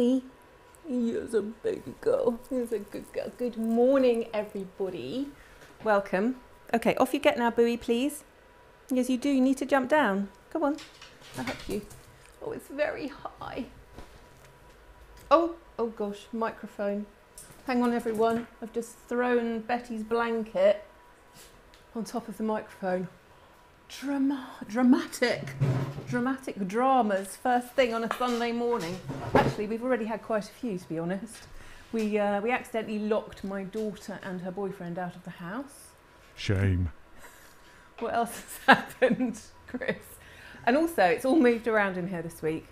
boy. You're a baby girl. You're a good girl. Good morning, everybody. Welcome. Okay, off you get now, boy, please. Yes, you do. You need to jump down. Come on. I'll help you. Oh, it's very high. Oh, oh gosh, microphone. Hang on, everyone. I've just thrown Betty's blanket on top of the microphone. Drama- dramatic, dramatic dramas first thing on a Sunday morning. Actually, we've already had quite a few, to be honest. We, uh, we accidentally locked my daughter and her boyfriend out of the house. Shame. What else has happened, Chris? And also, it's all moved around in here this week.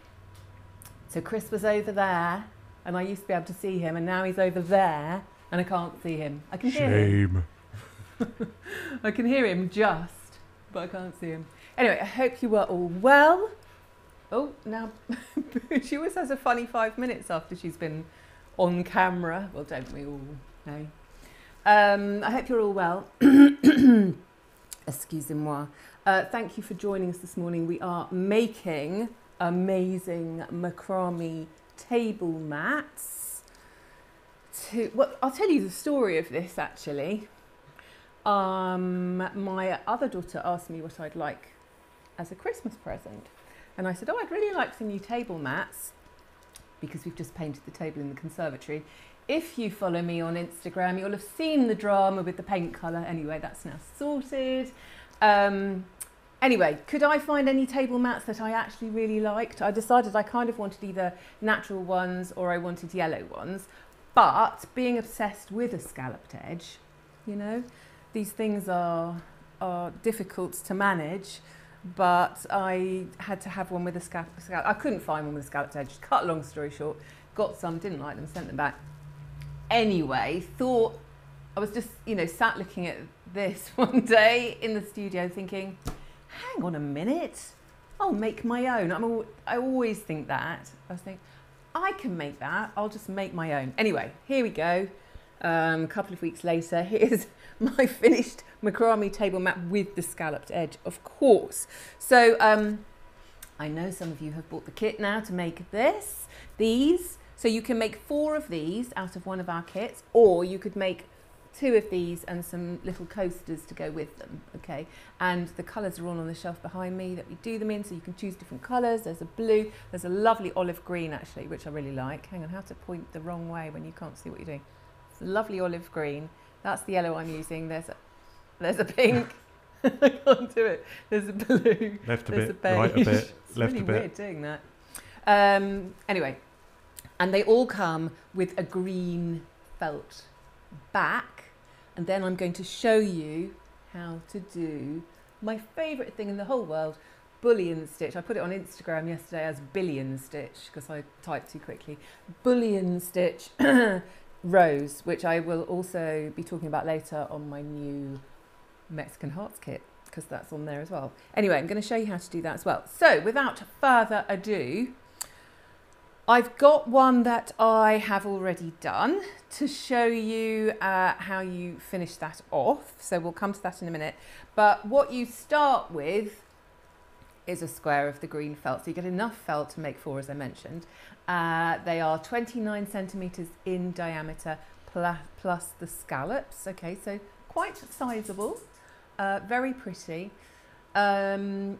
So Chris was over there, and I used to be able to see him, and now he's over there, and I can't see him. I can hear him. Shame. I can hear him just, but I can't see him. Anyway, I hope you were all well. Oh, now she always has a funny five minutes after she's been on camera. Well, don't we all? Hey. Um, I hope you're all well. Excusez-moi. Uh, thank you for joining us this morning. We are making amazing macrame table mats. To well, I'll tell you the story of this actually. Um, my other daughter asked me what I'd like as a Christmas present, and I said, "Oh, I'd really like some new table mats because we've just painted the table in the conservatory." If you follow me on Instagram, you'll have seen the drama with the paint colour. Anyway, that's now sorted. Um, anyway, could I find any table mats that I actually really liked? I decided I kind of wanted either natural ones or I wanted yellow ones. But being obsessed with a scalloped edge, you know, these things are are difficult to manage. But I had to have one with a scallop. I couldn't find one with a scalloped edge. Cut long story short, got some, didn't like them, sent them back. Anyway, thought I was just, you know, sat looking at this one day in the studio thinking, hang on a minute, I'll make my own. I'm al- I always think that. I was thinking, I can make that, I'll just make my own. Anyway, here we go. Um, a couple of weeks later, here's my finished macrame table mat with the scalloped edge, of course. So um, I know some of you have bought the kit now to make this, these. So you can make four of these out of one of our kits, or you could make two of these and some little coasters to go with them, okay? And the colours are all on the shelf behind me that we do them in, so you can choose different colours. There's a blue, there's a lovely olive green actually, which I really like. Hang on, how to point the wrong way when you can't see what you're doing. It's a lovely olive green. That's the yellow I'm using. There's a, there's a pink. I can't do it. There's a blue. Left a There's bit, a right a bit, It's left really a bit. weird doing that. Um, anyway, and they all come with a green felt back, and then I'm going to show you how to do my favourite thing in the whole world, bullion stitch. I put it on Instagram yesterday as billion stitch because I typed too quickly. Bullion stitch rose, which I will also be talking about later on my new Mexican Hearts kit because that's on there as well. Anyway, I'm going to show you how to do that as well. So, without further ado, I've got one that I have already done to show you uh, how you finish that off. So, we'll come to that in a minute. But what you start with is a square of the green felt. So, you get enough felt to make four, as I mentioned. Uh, they are 29 centimetres in diameter plus the scallops. Okay, so quite sizable, uh, very pretty. Um,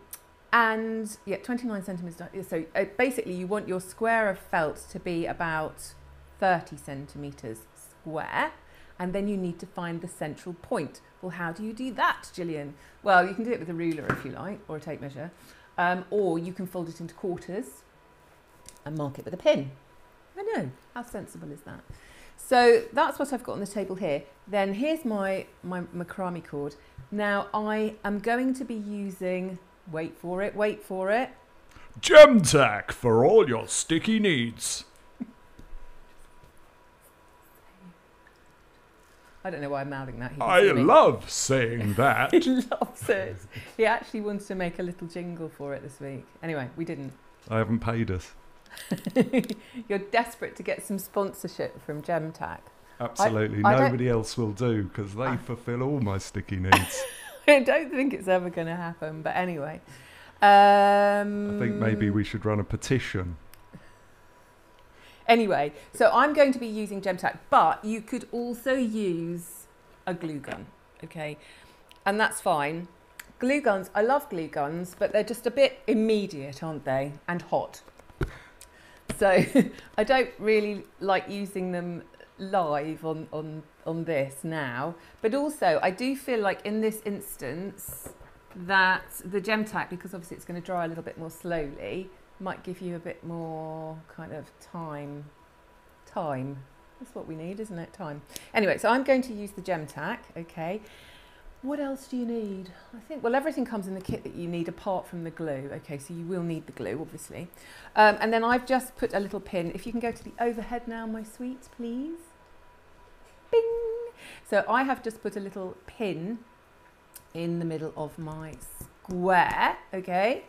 and yeah, 29 centimetres. So uh, basically, you want your square of felt to be about 30 centimetres square. And then you need to find the central point. Well, how do you do that, Gillian? Well, you can do it with a ruler if you like, or a tape measure. Um, or you can fold it into quarters and mark it with a pin. I know, how sensible is that? So that's what I've got on the table here. Then here's my, my macrame cord. Now I am going to be using, wait for it, wait for it. Gemtac for all your sticky needs. I don't know why I'm mouthing that. I love saying that. He loves it. He actually wants to make a little jingle for it this week. Anyway, we didn't. I haven't paid us. You're desperate to get some sponsorship from Gemtac. Absolutely. I don't- Nobody else will do because they I- fulfill all my sticky needs. I don't think it's ever going to happen, but anyway. Um, I think maybe we should run a petition. Anyway, so I'm going to be using Gemtac, but you could also use a glue gun, okay? And that's fine. Glue guns, I love glue guns, but they're just a bit immediate, aren't they? And hot. So I don't really like using them live on, on, on this now. But also, I do feel like in this instance that the Gemtac, because obviously it's going to dry a little bit more slowly, might give you a bit more kind of time. Time. That's what we need, isn't it? Time. Anyway, so I'm going to use the Gemtac, okay. What else do you need? I think, well, everything comes in the kit that you need apart from the glue. Okay, so you will need the glue, obviously. Um, and then I've just put a little pin. If you can go to the overhead now, my sweets, please. Bing! So I have just put a little pin in the middle of my square, okay?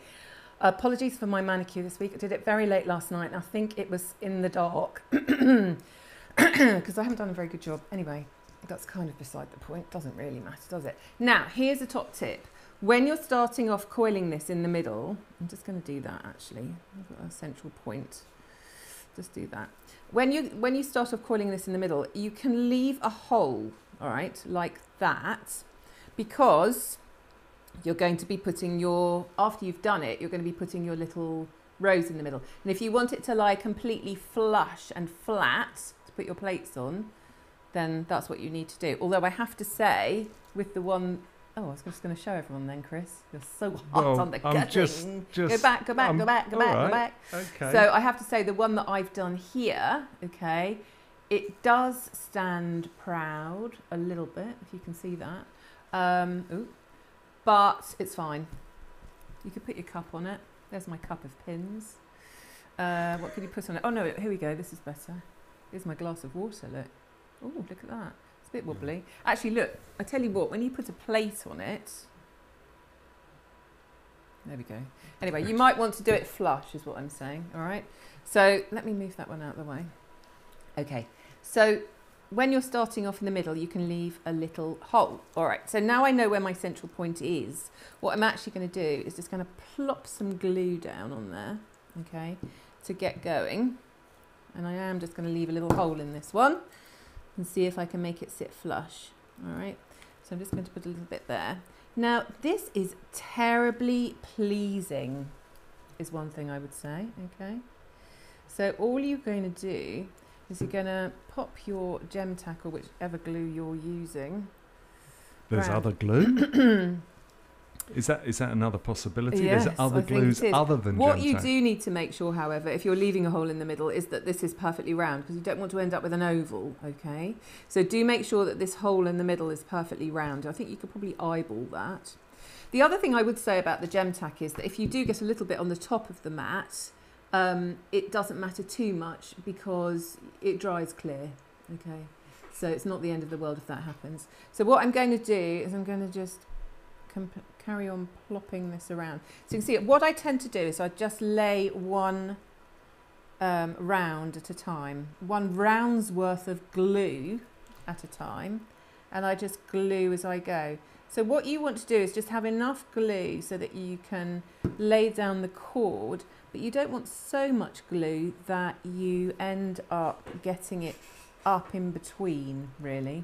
Apologies for my manicure this week. I did it very late last night and I think it was in the dark because I haven't done a very good job. Anyway, that's kind of beside the point. Doesn't really matter, does it? Now, here's a top tip. When you're starting off coiling this in the middle, I'm just going to do that actually. I've got a central point. Just do that. When you when you start off coiling this in the middle, you can leave a hole, all right, like that, because you're going to be putting your after you've done it, you're going to be putting your little rows in the middle. And if you want it to lie completely flush and flat to put your plates on, then that's what you need to do. Although I have to say, with the one oh, I was just going to show everyone then, Chris. You're so hot Well, on the I'm cutting. just- go back, go back, I'm- go back, go back, right. go back. Okay. So I have to say, the one that I've done here, okay, it does stand proud a little bit, if you can see that. Um, ooh, but it's fine. You could put your cup on it. There's my cup of pins. Uh, what could you put on it? Oh no, here we go. This is better. Here's my glass of water. Look. Oh, look at that. It's a bit wobbly. Actually, look. I tell you what. When you put a plate on it, there we go. Anyway, you might want to do it flush, is what I'm saying. All right. So let me move that one out of the way. Okay. So when you're starting off in the middle, you can leave a little hole. All right. So now I know where my central point is. What I'm actually going to do is just going to plop some glue down on there. Okay. To get going. And I am just going to leave a little hole in this one and see if I can make it sit flush. All right. So I'm just going to put a little bit there. Now, this is terribly pleasing, is one thing I would say. Okay. So all you're going to do is you're going to pop your Gemtac or whichever glue you're using. There's other glue. is that is that another possibility? Yes, There's other I glues other than What you Gemtac. do need to make sure, however, if you're leaving a hole in the middle, is that this is perfectly round because you don't want to end up with an oval, okay? So do make sure that this hole in the middle is perfectly round. I think you could probably eyeball that. The other thing I would say about the Gemtac is that if you do get a little bit on the top of the mat, um, it doesn't matter too much because it dries clear, okay? So it's not the end of the world if that happens. So what I'm going to do is I'm going to just carry on plopping this around. So you can see what I tend to do is I just lay one um, round at a time, one round's worth of glue at a time, and I just glue as I go. So what you want to do is just have enough glue so that you can lay down the cord, but you don't want so much glue that you end up getting it up in between, really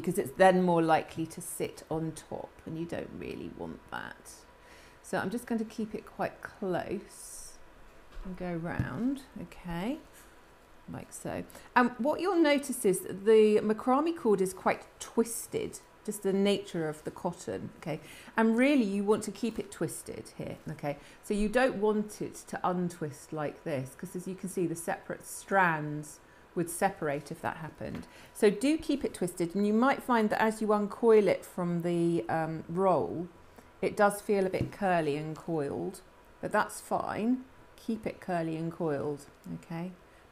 because it's then more likely to sit on top and you don't really want that. So I'm just going to keep it quite close and go round, okay, like so. And what you'll notice is the macrame cord is quite twisted, just the nature of the cotton, okay. And really you want to keep it twisted here, okay. So you don't want it to untwist like this because as you can see the separate strands would separate if that happened. So do keep it twisted and you might find that as you uncoil it from the um, roll, it does feel a bit curly and coiled, but that's fine. Keep it curly and coiled, okay?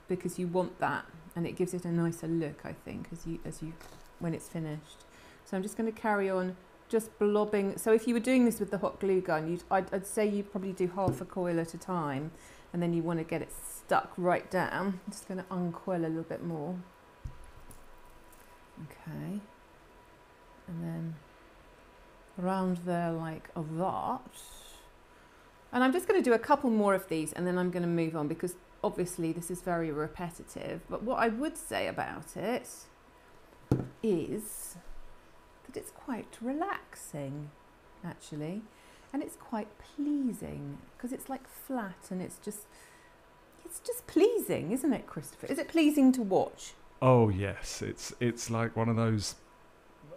because you want that and it gives it a nicer look I think as you as you when it's finished so I'm just going to carry on just blobbing. So if you were doing this with the hot glue gun you'd I'd, I'd say you probably do half a coil at a time and then you want to get it stuck right down. I'm just going to uncoil a little bit more. Okay. And then around there like that and I'm just going to do a couple more of these and then I'm going to move on because obviously this is very repetitive. But what I would say about it is it's quite relaxing actually and it's quite pleasing because it's like flat and it's just it's just pleasing isn't it christopher is it pleasing to watch Oh yes, it's it's like one of those.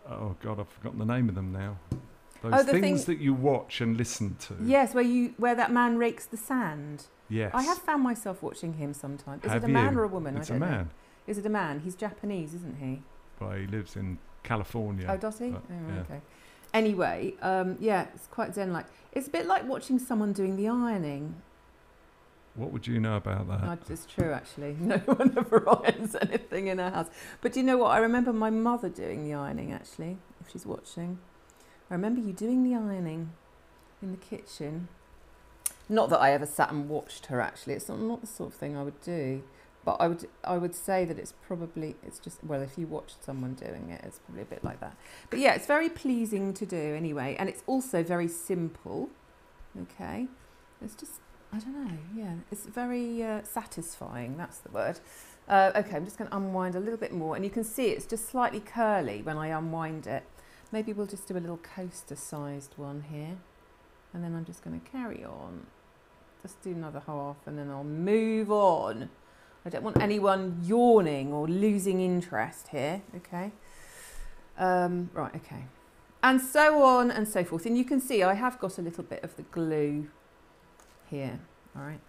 Oh God, I've forgotten the name of them now. Oh, those Oh, the things thing- that you watch and listen to. yes where you where that man rakes the sand Yes. i have found myself watching him sometimes is Have it a man you? or a woman It's i a don't know man. is it a man he's japanese isn't he But he lives in California. Oh, does he? but, oh, yeah. okay. Anyway, um, yeah, it's quite zen-like. It's a bit like watching someone doing the ironing. What would you know about that? No, it's true, actually. No one ever irons anything in her house. But do you know what? I remember my mother doing the ironing, actually, if she's watching. I remember you doing the ironing in the kitchen. Not that I ever sat and watched her, actually. It's not, not the sort of thing I would do. But I would, I would say that it's probably, it's just, well, if you watched someone doing it, it's probably a bit like that. But yeah, it's very pleasing to do anyway. And it's also very simple. Okay. It's just, I don't know. Yeah. It's very uh, satisfying. That's the word. Uh, okay. I'm just going to unwind a little bit more. And you can see it's just slightly curly when I unwind it. Maybe we'll just do a little coaster sized one here. And then I'm just going to carry on. Just do another half and then I'll move on. I don't want anyone yawning or losing interest here, okay? Um, right, okay. And so on and so forth. And you can see I have got a little bit of the glue here, all right?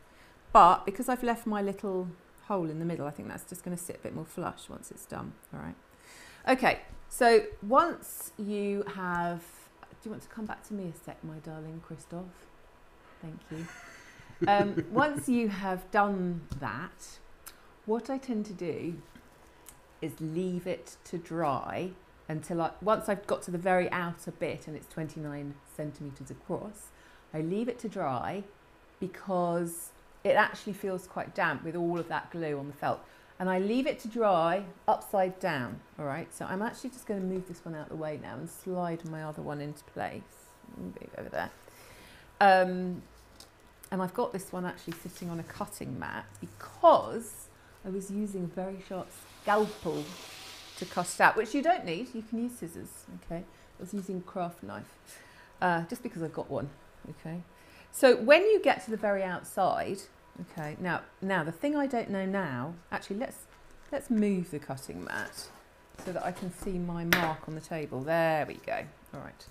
But because I've left my little hole in the middle, I think that's just going to sit a bit more flush once it's done, all right? Okay, so once you have, do you want to come back to me a sec, my darling Christoph? Thank you. Um, once you have done that, what I tend to do is leave it to dry until I, once I've got to the very outer bit and it's 29 centimetres across, I leave it to dry because it actually feels quite damp with all of that glue on the felt. And I leave it to dry upside down, all right? So I'm actually just going to move this one out of the way now and slide my other one into place. Move over there. Um, and I've got this one actually sitting on a cutting mat because I was using a very sharp scalpel to cut out, which you don't need. You can use scissors, okay? I was using a craft knife uh, just because I've got one, okay? So when you get to the very outside, okay, now, now the thing I don't know now, actually let's, let's move the cutting mat so that I can see my mark on the table. There we go, all right.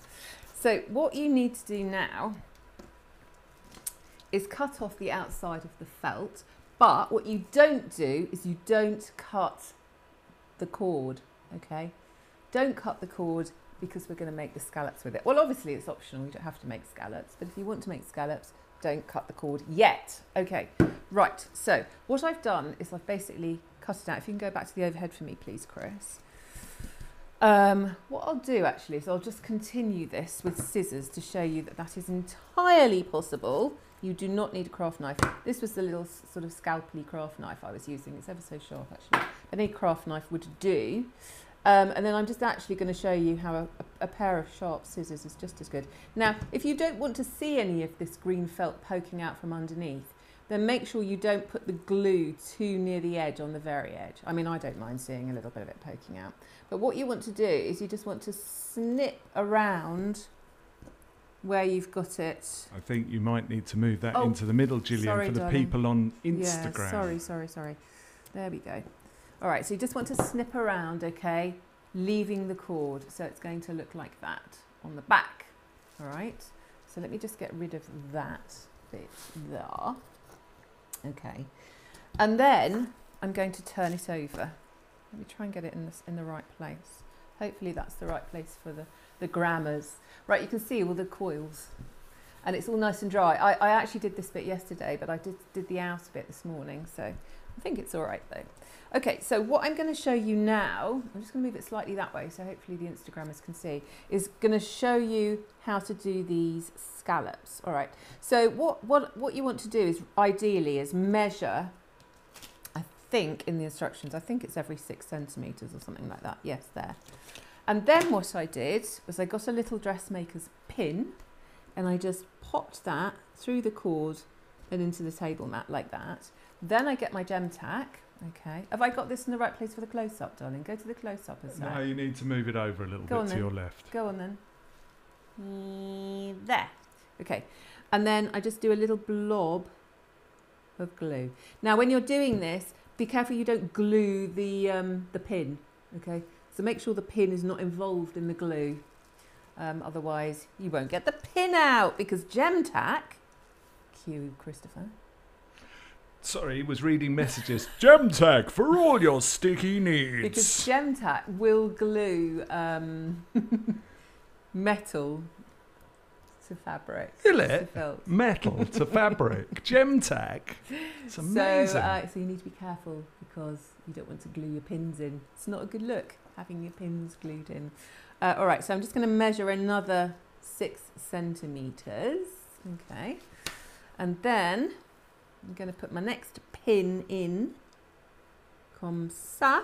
So what you need to do now is cut off the outside of the felt, but what you don't do is you don't cut the cord, okay? Don't cut the cord because we're going to make the scallops with it. Well, obviously it's optional, you don't have to make scallops, but if you want to make scallops, don't cut the cord yet. Okay, right, so what I've done is I've basically cut it out. If you can go back to the overhead for me, please, Chris. Um, what I'll do actually is I'll just continue this with scissors to show you that that is entirely possible. You do not need a craft knife. This was the little sort of scalpely craft knife I was using. It's ever so sharp actually. Any craft knife would do. Um, and then I'm just actually going to show you how a, a, a pair of sharp scissors is just as good. Now, if you don't want to see any of this green felt poking out from underneath, then make sure you don't put the glue too near the edge on the very edge. I mean, I don't mind seeing a little bit of it poking out. But what you want to do is you just want to snip around where you've got it. I think you might need to move that Oh, into the middle, Gillian, sorry, for the darling. people on Yeah, Instagram. sorry, sorry, sorry. There we go. All right, so you just want to snip around, okay, leaving the cord. So it's going to look like that on the back. All right, so let me just get rid of that bit there. Okay, and then I'm going to turn it over. Let me try and get it in the, in the right place. Hopefully that's the right place for the, the grammars. Right, you can see all the coils and it's all nice and dry. I, I actually did this bit yesterday, but I did, did the outer bit this morning, so I think it's all right though. Okay, so what I'm going to show you now, I'm just going to move it slightly that way so hopefully the Instagrammers can see, is going to show you how to do these scallops. All right, so what, what, what you want to do is ideally is measure, I think in the instructions, I think it's every six centimetres or something like that. Yes, there. And then what I did was I got a little dressmaker's pin and I just popped that through the cord and into the table mat like that. Then I get my Gemtac. Okay. Have I got this in the right place for the close up, darling? Go to the close up a sec. No, you need to move it over a little Go on bit to then. your left. Go on then. Mm, There. Okay. And then I just do a little blob of glue. Now, when you're doing this, be careful you don't glue the, um, the pin. Okay. So make sure the pin is not involved in the glue. Um, otherwise, you won't get the pin out because Gemtac. Cue Christopher. Sorry, he was reading messages. Gemtac for all your sticky needs. Because Gemtac will glue um, metal to fabric. Will it? Metal to fabric. Gemtac. It's amazing. So, uh, so you need to be careful because you don't want to glue your pins in. It's not a good look having your pins glued in. Uh, all right, so I'm just going to measure another six centimeters. Okay, and then I'm going to put my next pin in. Comme ça.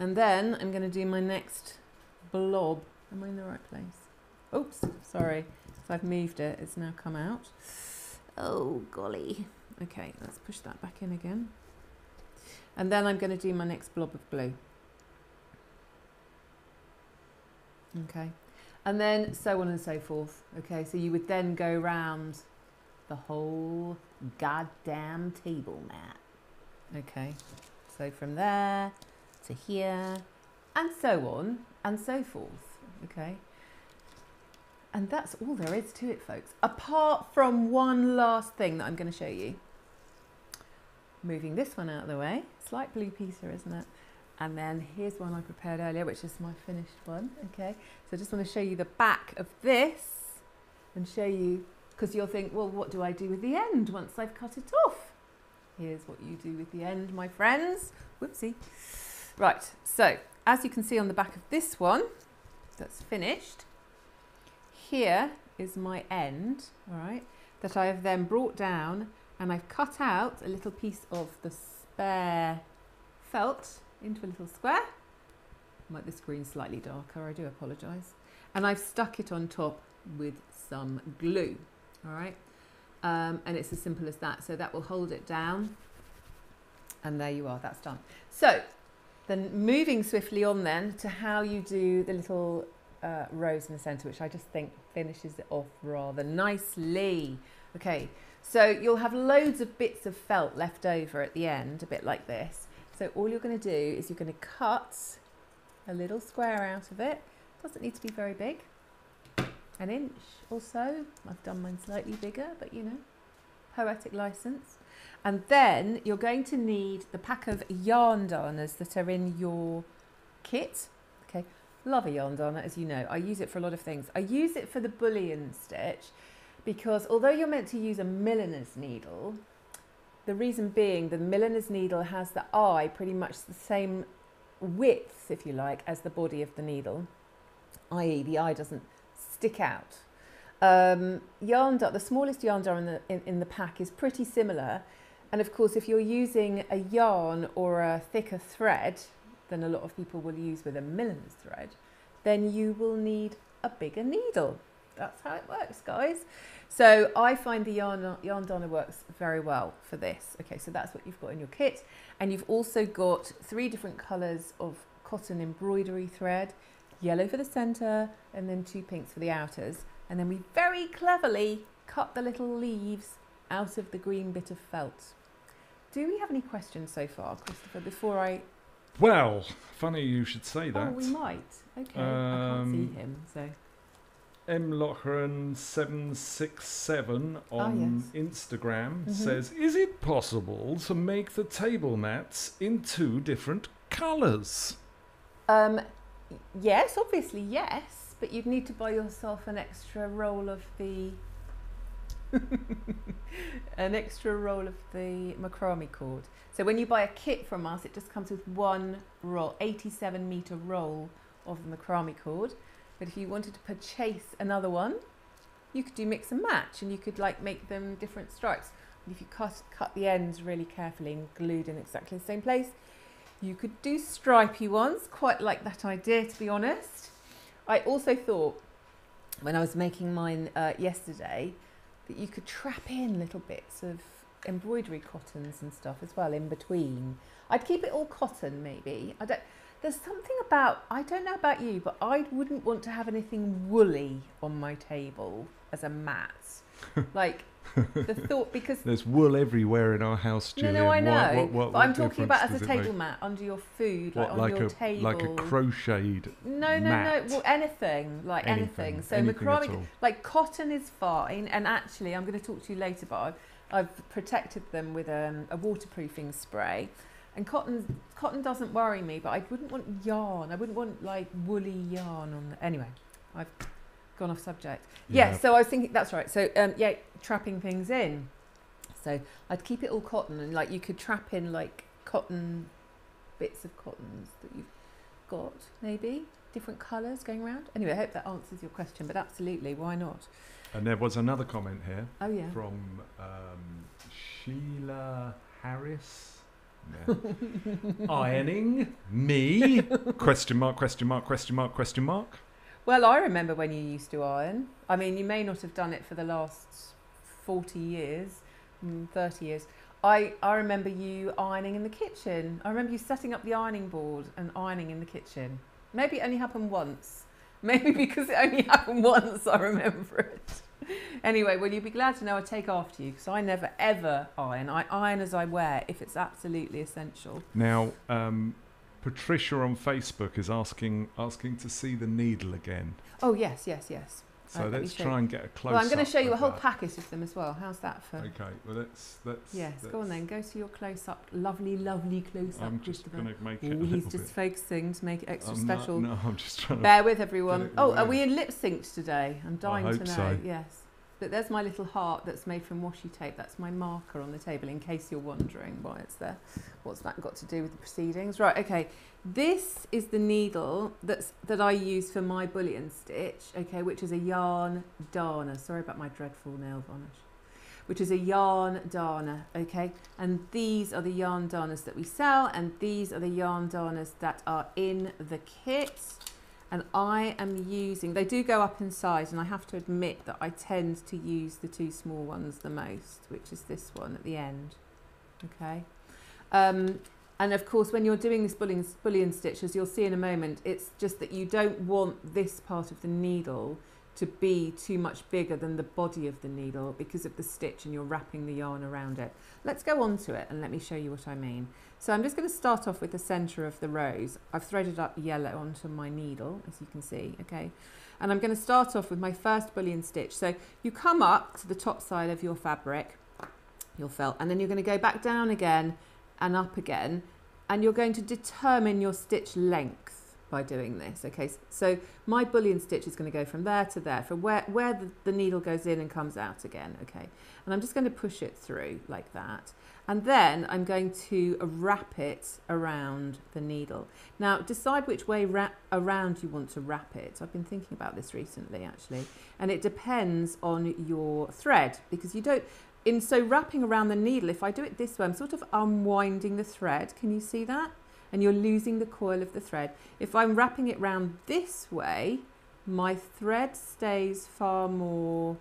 And then I'm going to do my next blob. Am I in the right place? Oops, sorry. So I've moved it. It's now come out. Oh, golly. Okay, let's push that back in again. And then I'm going to do my next blob of glue. Okay. And then so on and so forth. Okay, so you would then go round the whole goddamn table mat. Okay, so from there to here, and so on and so forth. Okay. And that's all there is to it, folks. Apart from one last thing that I'm going to show you. Moving this one out of the way. Slight Blue Peter, isn't it? And then here's one I prepared earlier, which is my finished one. Okay. So I just want to show you the back of this and show you, because you'll think, well, what do I do with the end once I've cut it off? Here's what you do with the end, my friends. Whoopsie. Right. So as you can see on the back of this one, that's finished here is my end, all right, that I have then brought down and I've cut out a little piece of the spare felt into a little square. Might the green slightly darker, I do apologise. And I've stuck it on top with some glue, all right. Um, and it's as simple as that. So that will hold it down. And there you are, that's done. So then moving swiftly on then to how you do the little uh, rose in the centre, which I just think finishes it off rather nicely. Okay, so you'll have loads of bits of felt left over at the end, a bit like this. So all you're going to do is you're going to cut a little square out of it. Doesn't need to be very big, an inch or so. I've done mine slightly bigger, but you know, poetic license. And then you're going to need the pack of yarn darners that are in your kit. Okay, love a yarn darner, as you know. I use it for a lot of things. I use it for the bullion stitch because although you're meant to use a milliner's needle, the reason being the milliner's needle has the eye pretty much the same width, if you like, as the body of the needle, i.e. the eye doesn't stick out. Um, yarn the smallest yarn in the, in, in the pack is pretty similar. And of course, if you're using a yarn or a thicker thread than a lot of people will use with a milliner's thread, then you will need a bigger needle. That's how it works, guys. So I find the yarn, yarn darner works very well for this. Okay, so that's what you've got in your kit. And you've also got three different colours of cotton embroidery thread, yellow for the centre and then two pinks for the outers. And then we very cleverly cut the little leaves out of the green bit of felt. Do we have any questions so far, Christopher, before I... Well, funny you should say that. Oh, we might. Okay, I can't see Um, him, so... M Lochran seven six seven Ah, on Instagram Mhm. says, "Is it possible to make the table mats in two different colours? Um, yes, obviously yes, but you'd need to buy yourself an extra roll of the an extra roll of the macrame cord. So when you buy a kit from us, it just comes with one roll, 87 meter roll of the macrame cord. But if you wanted to purchase another one, you could do mix and match, and you could like make them different stripes. And if you cut cut the ends really carefully and glued in exactly the same place, you could do stripy ones. Quite like that idea, to be honest. I also thought when I was making mine uh, yesterday that you could trap in little bits of embroidery cottons and stuff as well in between. I'd keep it all cotton maybe. I don't. There's something about I don't know about you, but I wouldn't want to have anything woolly on my table as a mat. like the thought because There's wool everywhere in our house, Gillian. no, no, I know. What, what, what, but what I'm talking about as a does it make? table mat under your food, What, like on like your a table. like a crocheted no, no, mat? no. Well, anything, like anything. anything, So anything macrame, like cotton is fine. And actually, I'm going to talk to you later, but I've, I've protected them with um, a waterproofing spray. And cotton, cotton doesn't worry me, but I wouldn't want yarn. I wouldn't want like woolly yarn on. The, anyway, I've gone off subject. Yeah. So I was thinking that's right. So um, yeah, trapping things in. So I'd keep it all cotton, and like you could trap in like cotton bits of cottons that you've got, maybe different colours going around. Anyway, I hope that answers your question. But absolutely, why not? And there was another comment here Oh yeah. from um, Sheila Harris. Yeah. Ironing me? question mark? Question mark? Question mark? Question mark? Well, I remember when you used to iron. I mean, you may not have done it for the last 40 years, mm, 30 years. I, I remember you ironing in the kitchen. I remember you setting up the ironing board and ironing in the kitchen. Maybe it only happened once. Maybe because it only happened once, I remember it. Anyway, well, you'll be glad to know I take after you because I never ever iron. I iron as I wear if it's absolutely essential. Now, um, Patricia on Facebook is asking asking to see the needle again. Oh, yes, yes, yes. So let me let's try and get a close. well, I'm going to show you a whole that. packet of them as well. How's that for? Okay, well let's let's. Yes, go on then. Go to your close up. Lovely, lovely close up. I'm just going to make it Ooh, he's just bit. focusing to make it extra I'm not- special. no, I'm just trying to. Bear with everyone. Oh, are we in lip synced today? I'm dying to know. so. Yes. But there's my little heart that's made from washi tape. That's my marker on the table in case you're wondering why it's there. What's that got to do with the proceedings? Right, okay. This is the needle that's that I use for my bullion stitch, okay, which is a yarn darner. Sorry about my dreadful nail varnish. Which is a yarn darner, okay? And these are the yarn darners that we sell, and these are the yarn darners that are in the kit and I am using, they do go up in size, and I have to admit that I tend to use the two small ones the most, which is this one at the end. Okay. Um, and of course, when you're doing this bullion, bullion stitch, as you'll see in a moment, it's just that you don't want this part of the needle to be too much bigger than the body of the needle because of the stitch and you're wrapping the yarn around it. Let's go on to it and let me show you what I mean. So I'm just going to start off with the centre of the rose. I've threaded up yellow onto my needle, as you can see, okay? And I'm going to start off with my first bullion stitch. So you come up to the top side of your fabric, your felt, and then you're going to go back down again and up again, and you're going to determine your stitch length by doing this, okay? So my bullion stitch is going to go from there to there, from where, where the, the needle goes in and comes out again, okay? And I'm just going to push it through like that. And then I'm going to wrap it around the needle. Now, decide which way around you want to wrap it. I've been thinking about this recently, actually. And it depends on your thread because you don't, in so wrapping around the needle, if I do it this way, I'm sort of unwinding the thread. Can you see that? And you're losing the coil of the thread. If I'm wrapping it round this way, my thread stays far more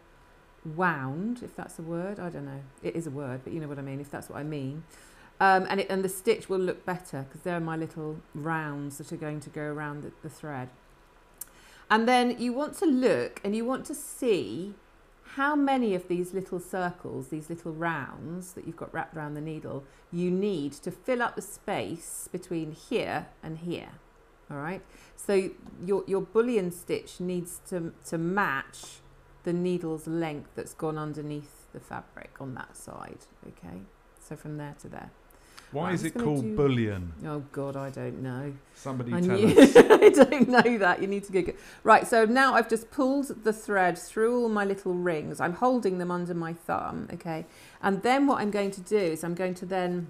wound, if that's a word. I don't know. It is a word, but you know what I mean, if that's what I mean. Um, and, it, and the stitch will look better because there are my little rounds that are going to go around the, the thread. And then you want to look and you want to see how many of these little circles, these little rounds that you've got wrapped around the needle, you need to fill up the space between here and here. All right. So your, your bullion stitch needs to, to match the needle's length that's gone underneath the fabric on that side. Okay. So from there to there. Why is it called do- bullion? Oh God, I don't know. Somebody I, tell knew- us. I don't know that. You need to Google. Right, so now I've just pulled the thread through all my little rings. I'm holding them under my thumb, okay? And then what I'm going to do is I'm going to then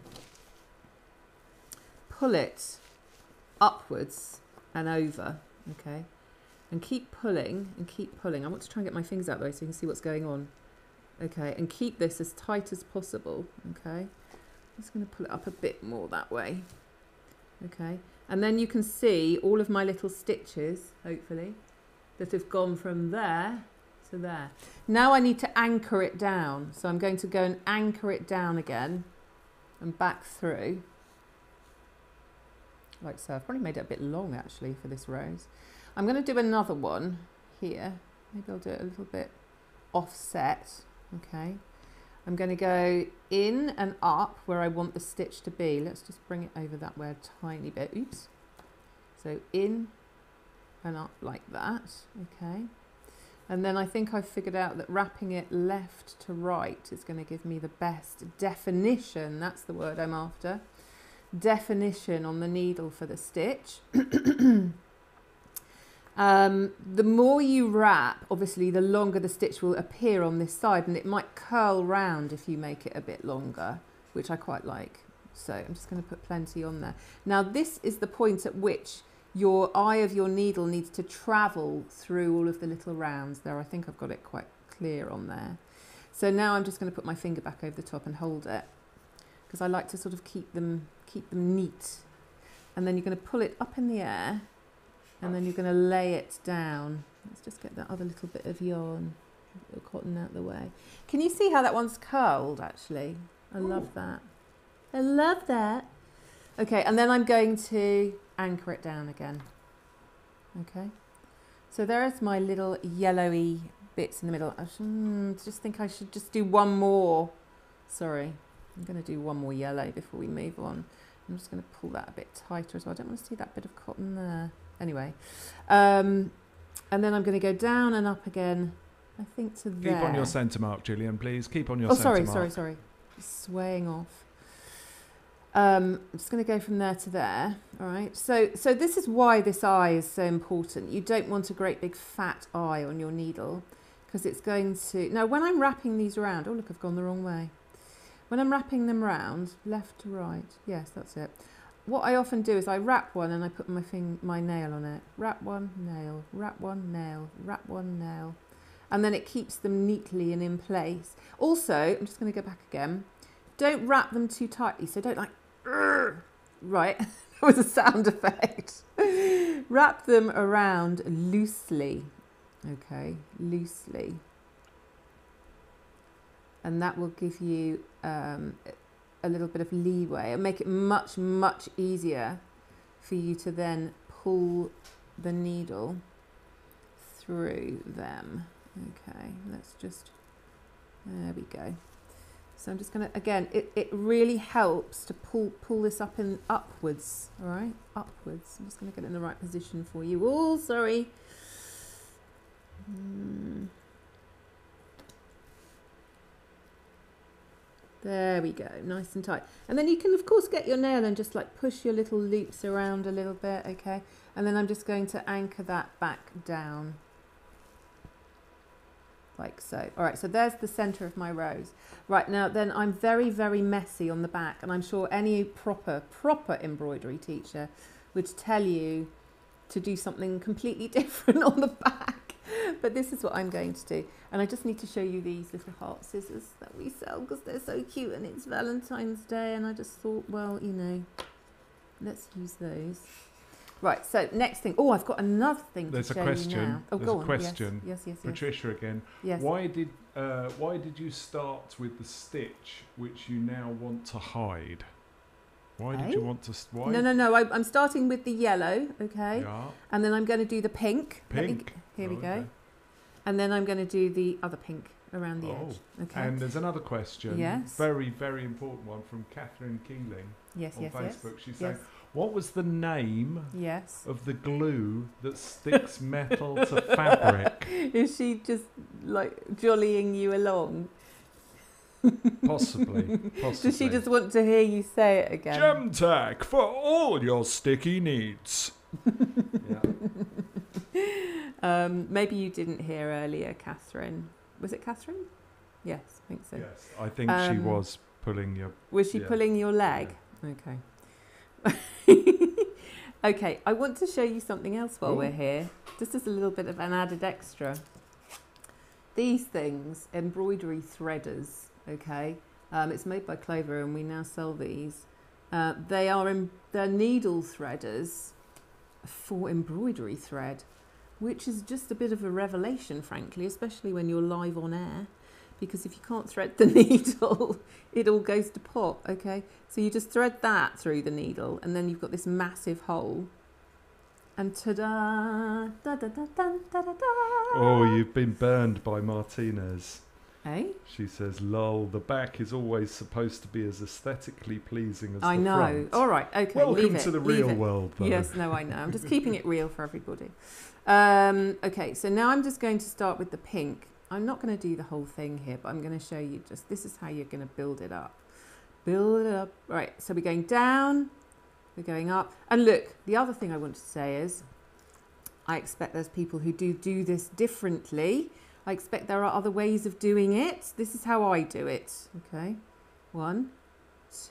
pull it upwards and over, okay? And keep pulling and keep pulling. I want to try and get my fingers out though so you can see what's going on. Okay, and keep this as tight as possible, okay? I'm just going to pull it up a bit more that way. Okay, and then you can see all of my little stitches, hopefully, that have gone from there to there. Now I need to anchor it down. So I'm going to go and anchor it down again and back through. Like so. I've probably made it a bit long actually for this rose. I'm going to do another one here. Maybe I'll do it a little bit offset. Okay. I'm going to go in and up where I want the stitch to be. Let's just bring it over that way a tiny bit. Oops. So in and up like that. Okay. And then I think I've figured out that wrapping it left to right is going to give me the best definition. That's the word I'm after. Definition on the needle for the stitch. Um, the more you wrap, obviously, the longer the stitch will appear on this side, and it might curl round if you make it a bit longer, which I quite like. So I'm just going to put plenty on there. Now, this is the point at which your eye of your needle needs to travel through all of the little rounds there. I think I've got it quite clear on there. So now I'm just going to put my finger back over the top and hold it because I like to sort of keep them keep them neat. And then you're going to pull it up in the air and then you're going to lay it down. Let's just get that other little bit of yarn, little cotton out of the way. Can you see how that one's curled actually? I love that. I love that. Okay, and then I'm going to anchor it down again. Okay, so there's my little yellowy bits in the middle. I sh- mm, just think I should just do one more. Sorry, I'm going to do one more yellow before we move on. I'm just going to pull that a bit tighter as well. I don't want to see that bit of cotton there anyway. Um, and then I'm going to go down and up again. I think to Keep there. on your centre mark, Gillian, please. Keep on your oh, centre sorry, mark. sorry, sorry. Swaying off. Um, I'm just going to go from there to there. All right. So, so this is why this eye is so important. You don't want a great big fat eye on your needle because it's going to. Now, when I'm wrapping these around, oh look, I've gone the wrong way. When I'm wrapping them round, left to right. Yes, that's it. What I often do is I wrap one and I put my thing, my nail on it. Wrap one, nail. Wrap one, nail. Wrap one, nail. And then it keeps them neatly and in place. Also, I'm just going to go back again. Don't wrap them too tightly. So don't like, right? that was a sound effect. wrap them around loosely. Okay, loosely. And that will give you um, a little bit of leeway and make it much, much easier for you to then pull the needle through them. Okay, let's just, there we go. So I'm just going to, again, it, it really helps to pull pull this up and upwards, all right? Upwards. I'm just going to get in the right position for you. Oh, sorry. Hmm. There we go, nice and tight. And then you can, of course, get your nail and just like push your little loops around a little bit, okay? And then I'm just going to anchor that back down like so. All right, so there's the center of my rose. Right now, then I'm very, very messy on the back, and I'm sure any proper, proper embroidery teacher would tell you to do something completely different on the back. But this is what I'm going to do. And I just need to show you these little heart scissors that we sell because they're so cute and it's Valentine's Day. And I just thought, well, you know, let's use those. Right, so next thing. Oh, I've got another thing There's to a show question. you now. Oh, There's go a on. question. Yes, yes, yes. yes. Patricia again. yes. Why did uh, why did you start with the stitch which you now want to hide? Why did you Eh? want to? Why? No, no, no. I, I'm starting with the yellow, okay? Yeah. And then I'm going to do the pink. Pink. Here we Oh, go. okay. And then I'm going to do the other pink around the Oh, edge. Okay. And there's another question. Yes. Very, very important one from Catherine Keeling yes, on yes, yes. Facebook. She's Yes. saying, "What was the name Yes. of the glue that sticks metal to fabric?" Is she just like jollying you along? Possibly. Possibly. Does she just want to hear you say it again? Gemtac for all your sticky needs. yeah. Um, maybe you didn't hear earlier, Catherine. Was it Catherine? Yes, I think so. Yes, I think she Um, was pulling your. Was she Yeah. pulling your leg? Okay. okay, I want to show you something else while Ooh. we're here, just as a little bit of an added extra. These things, embroidery threaders, okay? Um, it's made by Clover and we now sell these. Uh, they are em- they're needle threaders for embroidery thread, which is just a bit of a revelation, frankly, especially when you're live on air. Because if you can't thread the needle, it all goes to pot, okay? So you just thread that through the needle, and then you've got this massive hole. And ta-da! Da, da, da, da, da, da, da. Oh, you've been burned by Martinez. Hey? She says, "Lol, the back is always supposed to be as aesthetically pleasing as I the know. front." All right, okay. Welcome leave it, to the leave real it. world, though. Yes, no, I know. I'm just keeping it real for everybody. Um, okay, so now I'm just going to start with the pink. I'm not going to do the whole thing here, but I'm going to show you just this is how you're going to build it up. Build it up. Right, so we're going down, we're going up. And look, the other thing I want to say is I expect there's people who do do this differently. I expect there are other ways of doing it. This is how I do it. Okay, one,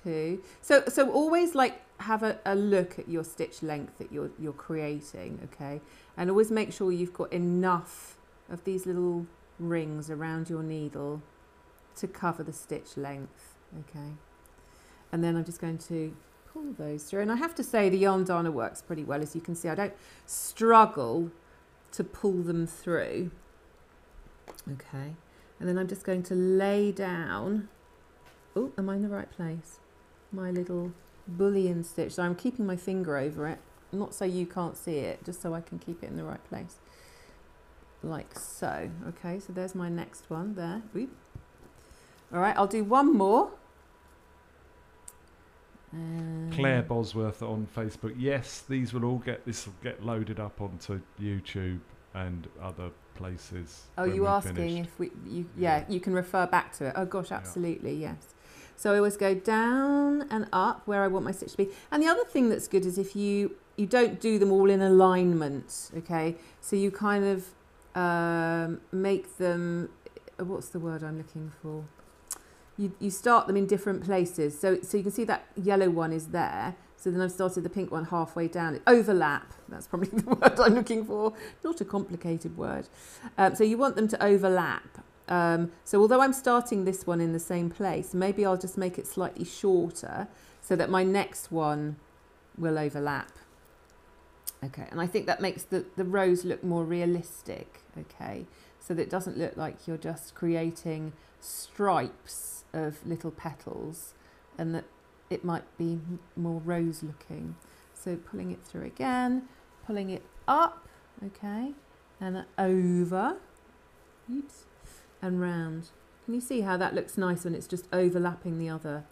two. So so always like have a, a look at your stitch length that you're you're creating, okay? And always make sure you've got enough of these little rings around your needle to cover the stitch length, okay? And then I'm just going to pull those through. And I have to say the yarn darner works pretty well. As you can see, I don't struggle to pull them through. Okay. And then I'm just going to lay down. Oh, am I in the right place? My little bullion stitch. So I'm keeping my finger over it, not so you can't see it, just so I can keep it in the right place. Like so. Okay, so there's my next one there. Oop. All right, I'll do one more. Um, Claire Bosworth on Facebook. Yes, these will all get this will get loaded up onto YouTube and other places. Oh, you asking finished. if we, you, yeah, Yeah. you can refer back to it. Oh gosh, absolutely, yes. So I always go down and up where I want my stitch to be. And the other thing that's good is if you you don't do them all in alignment, okay? So you kind of um, make them. uh, What's the word I'm looking for? You you start them in different places. So so you can see that yellow one is there. So then I've started the pink one halfway down. It Overlap. That's probably the word I'm looking for. Not a complicated word. Um, so you want them to overlap. Um, so although I'm starting this one in the same place, maybe I'll just make it slightly shorter so that my next one will overlap. Okay, and I think that makes the, the rows look more realistic, okay? So that it doesn't look like you're just creating stripes of little petals and that it might be more rose looking. So pulling it through again, pulling it up, okay, and over, oops, and round. Can you see how that looks nice when it's just overlapping the other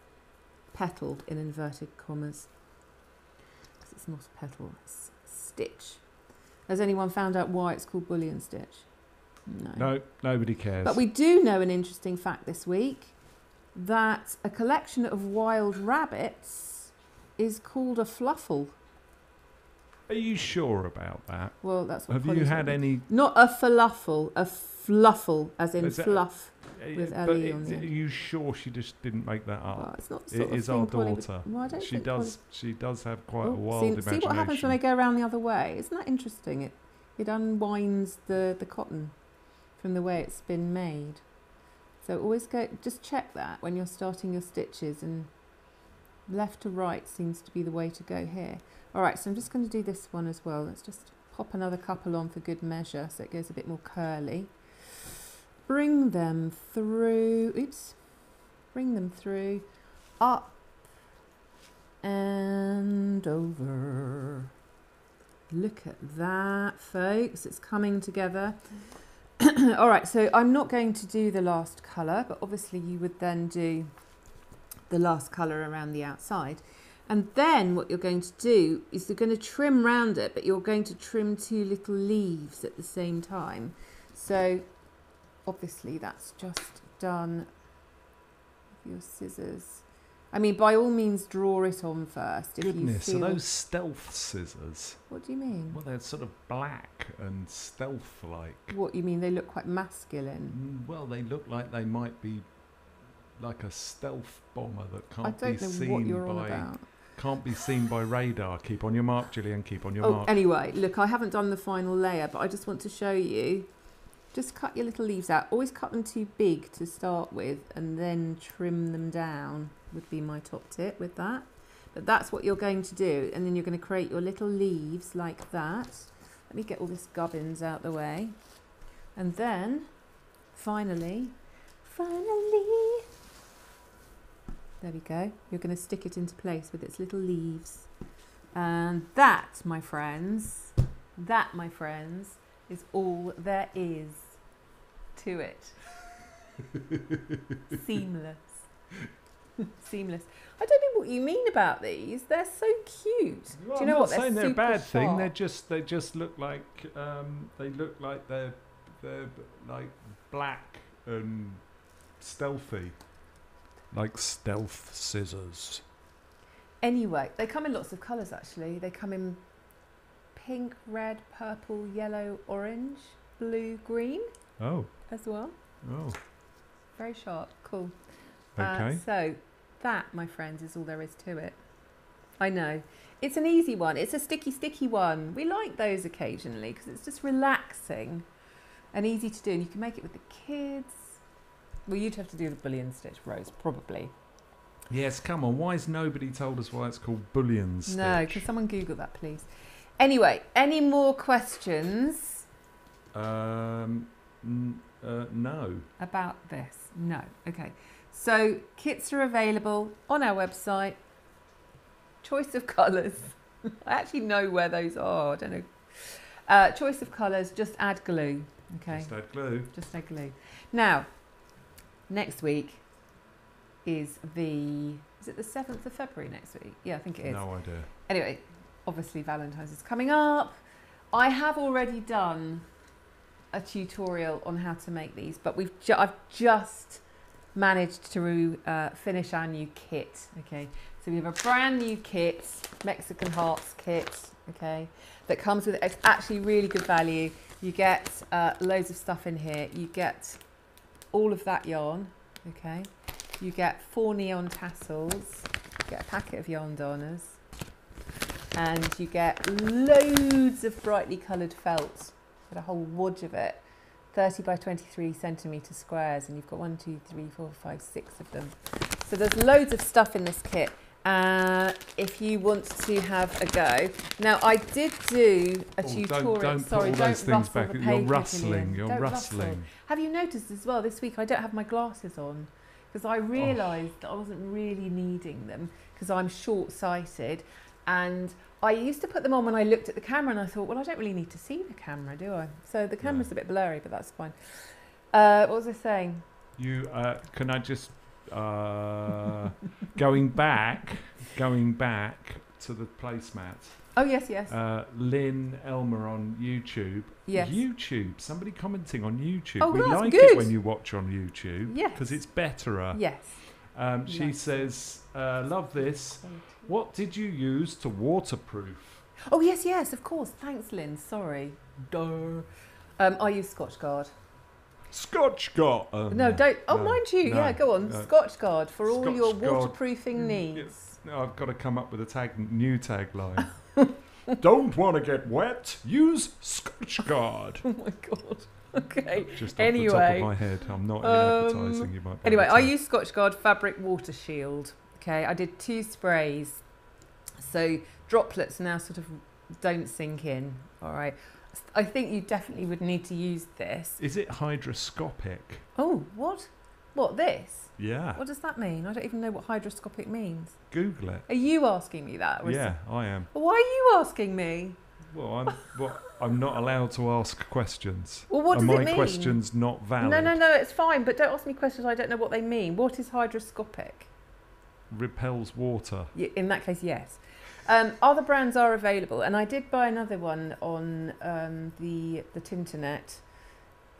petal in inverted commas? 'Cause it's not a petal, it's stitch. Has anyone found out why it's called bullion stitch? No. No, nobody cares. But we do know an interesting fact this week that a collection of wild rabbits is called a fluffle. Are you sure about that? Well, that's what Have you had any? Not a falafel, a fluffle, as in Is it- fluff. Eh, with but it- on the are end. you sure she just didn't make that up? Well, it's not the sort it of is our thing Polly would- daughter. Well, I don't she think Polly- does. She does have quite Oh, a wild see, imagination. see what happens when I go around the other way? Isn't that interesting? It it unwinds the, the cotton from the way it's been made. So always go just check that when you're starting your stitches and left to right seems to be the way to go here. Alright, so I'm just going to do this one as well. Let's just pop another couple on for good measure so it goes a bit more curly. Bring them through, oops, bring them through, up and over. Look at that, folks. It's coming together. All right, so I'm not going to do the last colour, but obviously you would then do the last colour around the outside. And then what you're going to do is you're going to trim round it, but you're going to trim two little leaves at the same time. So obviously that's just done with your scissors. I mean, by all means, draw it on first. If Goodness, you are those stealth scissors? What do you mean? Well, they're sort of black and stealth-like. What you mean? They look quite masculine. Mm, Well, they look like they might be like a stealth bomber that can't don't be know seen what you're on by about. can't be seen by radar. Keep on your mark, Gillian. Keep on your Oh, mark. anyway, look, I haven't done the final layer, but I just want to show you. Just cut your little leaves out. Always cut them too big to start with, and then trim them down. Would be my top tip with that. But that's what you're going to do, and then you're going to create your little leaves like that. Let me get all this gubbins out the way, and then finally, finally, there we go. You're going to stick it into place with its little leaves. And that, my friends, that, my friends, is all there is to it. Seamless. Seamless. I don't know what you mean about these. They're so cute. Well, Do you know I'm what? not saying they're a bad thing. They're just they just look like um, they look like they're they're like black and stealthy, like stealth scissors. Anyway, they come in lots of colours actually. They come in pink, red, purple, yellow, orange, blue, green Oh, as well. oh, Very sharp. Cool. okay. Uh, so that, my friends, is all there is to it. I know. It's an easy one. It's a sticky, sticky one. We like those occasionally because it's just relaxing and easy to do. And you can make it with the kids. Well, you'd have to do the bullion stitch, Rose, probably. yes, come on. Why has nobody told us why it's called bullion stitch? No, can someone Google that, please? Anyway, any more questions Um, uh, no. about this? No. Okay. So kits are available on our website. Choice of colours. I actually know where those are. I don't know. Uh, choice of colours. Just add glue. Okay. Just add glue. Just add glue. Now, next week is the. Is it the seventh of February next week? Yeah, I think it is. No idea. Anyway, obviously Valentine's is coming up. I have already done a tutorial on how to make these, but we've ju- I've just managed to uh, finish our new kit. Okay, so we have a brand new kit, Mexican Hearts kit. Okay, that comes with it's actually really good value. You get uh, loads of stuff in here. You get all of that yarn. Okay, you get four neon tassels. You get a packet of yarn darners and you get loads of brightly coloured felt. Get a whole wodge of it, 30 by 23 centimetre squares, and you've got one, two, three, four, five, six of them. So there's loads of stuff in this kit. Uh, if you want to have a go. Now I did do a Oh, tutorial. don't don't Sorry, don't things rustle back. the You're rustling. You're Don't rustle. Have you noticed as well this week I don't have my glasses on because I realised that I wasn't really needing them because I'm short sighted and I used to put them on when I looked at the camera and I thought, well, I don't really need to see the camera, do I? So the camera's a bit blurry, but that's fine. Uh, what was I saying? You uh, can I just uh, going back, going back to the placemats. Oh, yes, yes. Uh, Lynn Elmer on YouTube. yes. YouTube. Somebody commenting on YouTube. Oh, we like good. it when you watch on YouTube Yes. because it's betterer. yes. Um, she Yes. says, uh, "Love this. What did you use to waterproof?" Oh, yes, yes, of course. Thanks, Lynn. Sorry. Duh. Um, I use Scotchgard. Scotch Guard. Oh, No, don't. Oh, no, mind you. no, yeah, go on. no. Scotchgard for all your Scotchgard. waterproofing Mm, needs. No, I've got to come up with a tag, new tagline. Don't want to get wet? Use Scotchgard. Oh my god. Okay. Just off the top Anyway, of my head. I'm not um, advertising. You might. Anyway, I use Scotchgard Fabric Water Shield. Okay, I did two sprays, so droplets now sort of don't sink in. All right, I think you definitely would need to use this. Is it hydroscopic? Oh, what? What this? Yeah. What does that mean? I don't even know what hydroscopic means. Google it. Are you asking me that? Yeah, I am. Why are you asking me? Well, I'm. Well, I'm not allowed to ask questions. Well, what Are does my it mean? questions not valid? No, no, no, it's fine, but don't ask me questions I don't know what they mean. What is hydroscopic? Repels water. Y- In that case, yes. Um, other brands are available, and I did buy another one on um, the the Tinternet.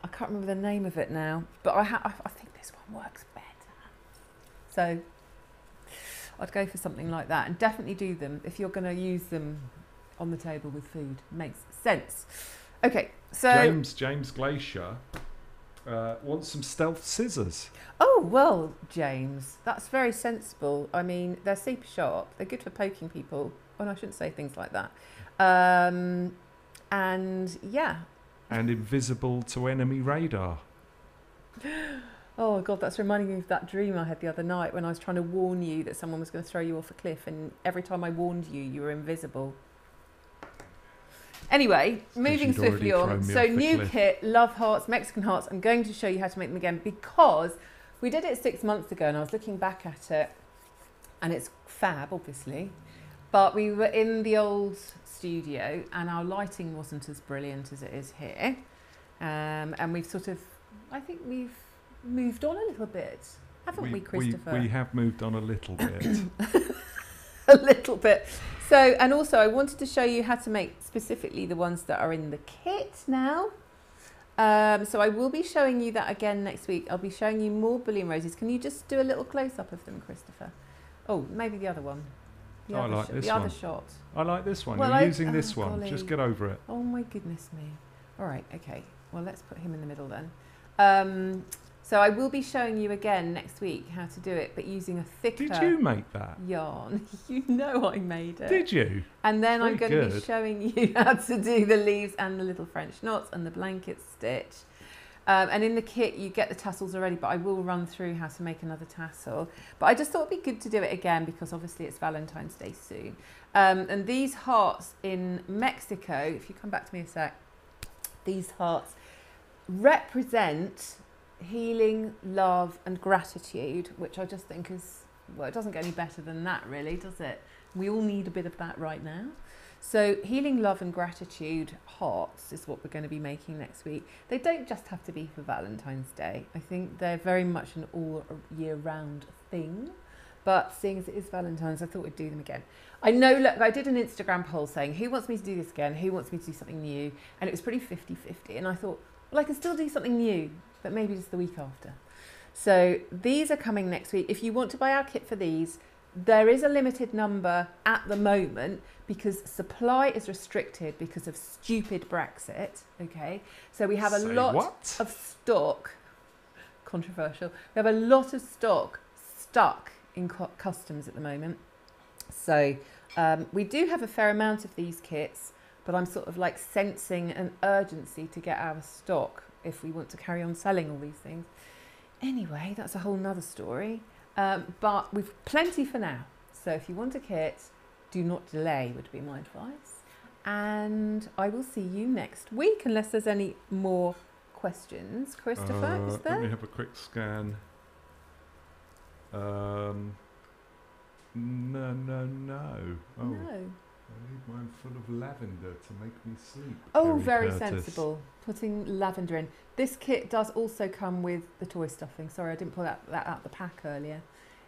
I can't remember the name of it now, but I, ha- I I think this one works better. So I'd go for something like that and definitely do them if you're going to use them on the table with food. Makes sense. Okay, so James James Glacier uh, wants some stealth scissors. oh well, James, that's very sensible. I mean, they're super sharp. They're good for poking people. Oh, no, I shouldn't say things like that. Um, and yeah, and invisible to enemy radar. Oh god, that's reminding me of that dream I had the other night when I was trying to warn you that someone was going to throw you off a cliff, and every time I warned you, you were invisible. Anyway, moving swiftly on. So new kit, love hearts, Mexican hearts. I'm going to show you how to make them again because we did it six months ago, and I was looking back at it, and it's fab, obviously. But we were in the old studio, and our lighting wasn't as brilliant as it is here. Um, and we've sort of, I think we've moved on a little bit, haven't we, we, Christopher? we have moved on a little bit. a little bit. So, and also, I wanted to show you how to make specifically the ones that are in the kit now. Um, so, I will be showing you that again next week. I'll be showing you more bullion roses. Can you just do a little close up of them, Christopher? Oh, maybe the other one. The I other like shot- this The other shot. I like this one. Well, You're I- using this oh, one. Just get over it. Oh my goodness me. All right, okay. Well, let's put him in the middle then. Um, so I will be showing you again next week how to do it, but using a thicker Did you make that? yarn. you know I made it. Did you? And then I'm Very going to be showing you how to do the leaves and the little French knots and the blanket stitch. Um, and in the kit, you get the tassels already, but I will run through how to make another tassel. But I just thought it'd be good to do it again because obviously it's Valentine's Day soon. Um, and these hearts in Mexico, if you come back to me a sec, these hearts represent healing, love, and gratitude, which I just think is, well, it doesn't get any better than that, really, does it? We all need a bit of that right now. So, healing, love, and gratitude hearts is what we're going to be making next week. They don't just have to be for Valentine's Day. I think they're very much an all year round thing. But seeing as it is Valentine's, I thought we'd do them again. I know, look, I did an Instagram poll saying, who wants me to do this again? Who wants me to do something new? And it was pretty 50 50. And I thought, well, I can still do something new, but maybe just the week after. So these are coming next week. If you want to buy our kit for these, there is a limited number at the moment because supply is restricted because of stupid Brexit. Okay, so we have a Say lot What? of stock. Controversial. We have a lot of stock stuck in cu- customs at the moment. So um, we do have a fair amount of these kits, but I'm sort of like sensing an urgency to get our stock if we want to carry on selling all these things. Anyway, that's a whole nother story. Um, but we've plenty for now. So if you want a kit, do not delay, would be my advice. And I will see you next week, unless there's any more questions. Christopher, is Uh, there? Let me have a quick scan. Um, no, no, no. Oh, No. I need one full of lavender to make me sleep. Oh, very Curtis. sensible. Putting lavender in. This kit does also come with the toy stuffing. Sorry, I didn't pull that, that out the pack earlier.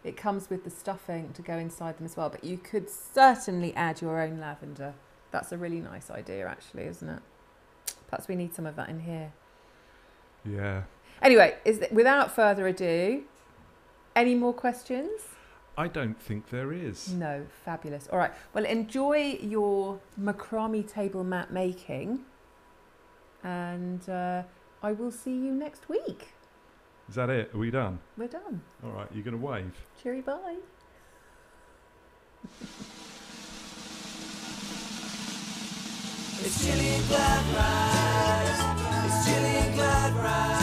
It comes with the stuffing to go inside them as well, but you could certainly add your own lavender. That's a really nice idea, actually, isn't it? Perhaps we need some of that in here. Yeah. Anyway, is th- without further ado, any more questions? I don't think there is. No, fabulous. All right. Well, enjoy your macrame table mat making, and uh, I will see you next week. Is that it? Are we done? We're done. All right, you're going to wave. Cheery bye. It's chilly and glad rags. It's chilly and glad rags.